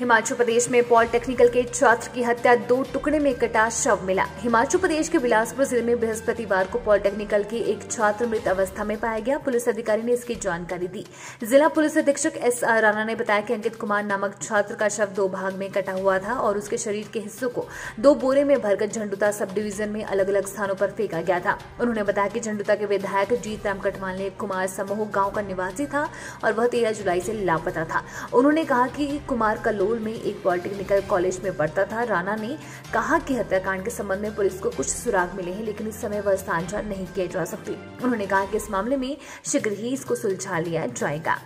हिमाचल प्रदेश में पॉलिटेक्निकल के छात्र की हत्या, दो टुकड़े में कटा शव मिला। हिमाचल प्रदेश के बिलासपुर ज़िले में बृहस्पतिवार को पॉलिटेक्निकल के एक छात्र मृत अवस्था में पाया गया। पुलिस अधिकारी ने इसकी जानकारी दी। जिला पुलिस अधीक्षक एस आर राणा ने बताया कि अंकित कुमार नामक छात्र का शव दो भाग में कटा हुआ था और उसके शरीर के हिस्सों को दो बोरे में भरकर झंडुता सब डिविजन में अलग अलग स्थानों पर फेंका गया था। उन्होंने बताया कि झंडुता के विधायक जीत राम कटवाल ने कुमार समूह गाँव का निवासी था और वह तेरह जुलाई से लापता था। उन्होंने कहा कि कुमार का कलोल में एक पॉलिटेक्निकल कॉलेज में पढ़ता था। राणा ने कहा कि हत्याकांड के संबंध में पुलिस को कुछ सुराग मिले हैं, लेकिन इस समय वह स्थान नहीं किया जा सकती। उन्होंने कहा कि इस मामले में शीघ्र ही इसको सुलझा लिया जाएगा।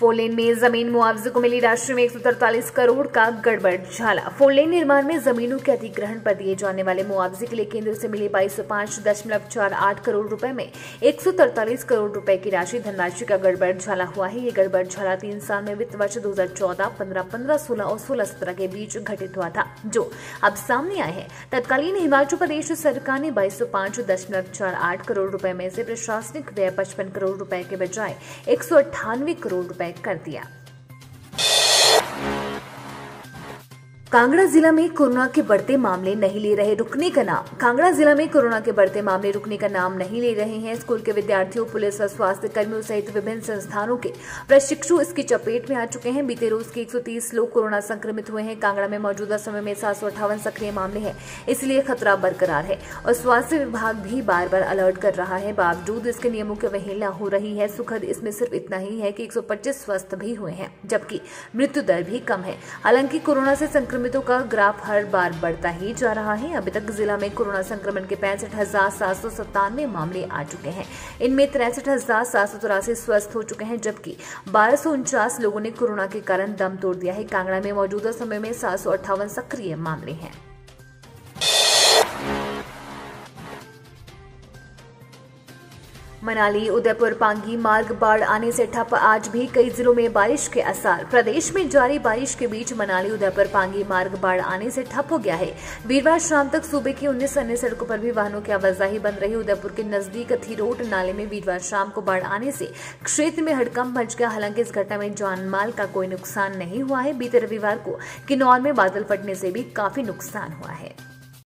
फोरलेन में ज़मीन मुआवजे को मिली राशि में एक करोड़ का गड़बड़, झाला। फोरलेन निर्माण में जमीनों के अधिग्रहण पर दिए जाने वाले मुआवजे के लिए केंद्र से मिली बाईस करोड़ रुपए में एक करोड़ रुपए की राशि धनराशि का गड़बड़, झाला हुआ है। ये गड़बड़ झाला तीन साल में वित्त वर्ष दो हज़ार चौदह, पंद्रह पंद्रह, सोलह और सोलह सत्रह के बीच घटित हुआ था, जो अब सामने आए हैं। तत्कालीन हिमाचल प्रदेश सरकार ने बाईस करोड़ रुपए में से प्रशासनिक व्यय पचपन करोड़ रुपए के बजाय एक सौ अट्ठानवे करोड़ रुपए कर दिया। कांगड़ा जिला में कोरोना के बढ़ते मामले नहीं ले रहे रुकने का नाम। कांगड़ा जिला में कोरोना के बढ़ते मामले रुकने का नाम नहीं ले रहे हैं। स्कूल के विद्यार्थियों, पुलिस और स्वास्थ्य कर्मियों सहित विभिन्न संस्थानों के प्रशिक्षु इसकी चपेट में आ चुके हैं। बीते रोज के 130 लोग कोरोना संक्रमित हुए हैं। कांगड़ा में मौजूदा समय में सात सौ अठावन सक्रिय मामले हैं, इसलिए खतरा बरकरार है और स्वास्थ्य विभाग भी बार बार अलर्ट कर रहा है। बावजूद इसके नियमों की अवहेलना हो रही है, सुखद इसमें सिर्फ़ इतना ही है की एक सौ पच्चीस स्वस्थ भी हुए हैं, जबकि मृत्यु दर भी कम है। हालाँकि कोरोना से संक्रमित संक्रमितों का ग्राफ हर बार बढ़ता ही जा रहा है। अभी तक जिला में कोरोना संक्रमण के पैंसठ हज़ार सात सौ सत्तानवे मामले आ चुके हैं। इनमें तिरसठ हज़ार सात सौ तिरासी स्वस्थ हो चुके हैं, जबकि बारह सौ उनचास लोगों ने कोरोना के कारण दम तोड़ दिया है। कांगड़ा में मौजूदा समय में सात सौ अट्ठावन सक्रिय मामले हैं। मनाली, उदयपुर, पांगी, मार्ग बाढ़ आने से ठप। आज भी कई जिलों में बारिश के असर प्रदेश में जारी बारिश के बीच मनाली, उदयपुर, पांगी, मार्ग बाढ़ आने से ठप हो गया है। वीरवार शाम तक सूबे की उन्नीस अन्य सड़कों पर भी वाहनों की आवाजाही बंद रही। उदयपुर के नज़दीक थीरोट नाले में वीरवार शाम को बाढ़ आने से क्षेत्र में हड़कंप मच गया। हालाँकि इस घटना में जान माल का कोई नुकसान नहीं हुआ है। बीते रविवार को किन्नौर में बादल फटने से भी काफ़ी नुकसान हुआ है।